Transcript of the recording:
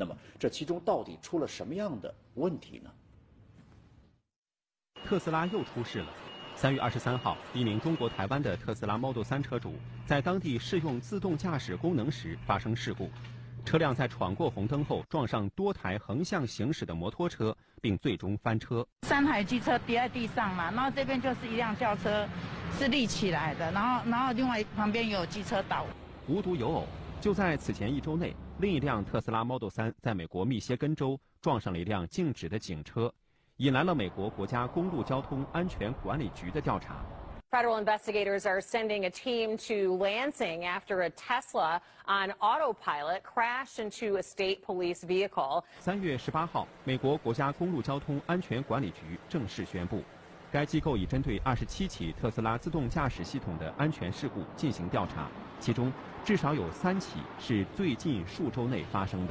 那么这其中到底出了什么样的问题呢？特斯拉又出事了。三月二十三号，一名中国台湾的特斯拉 Model 3车主在当地试用自动驾驶功能时发生事故，车辆在闯过红灯后撞上多台横向行驶的摩托车，并最终翻车。三台机车跌在地上嘛，然后这边就是一辆轿车是立起来的，然后然后另外旁边有机车倒。无独有偶，就在此前一周内，另一辆特斯拉 Model 3在美国密歇根州撞上了一辆静止的警车。引来了美国国家公路交通安全管理局的调查。Federal investigators are sending a team to Lansing after a Tesla on autopilot crashed into a state police vehicle. 三月十八号，美国国家公路交通安全管理局正式宣布，该机构已针对二十七起特斯拉自动驾驶系统的安全事故进行调查，其中至少有三起是最近数周内发生的。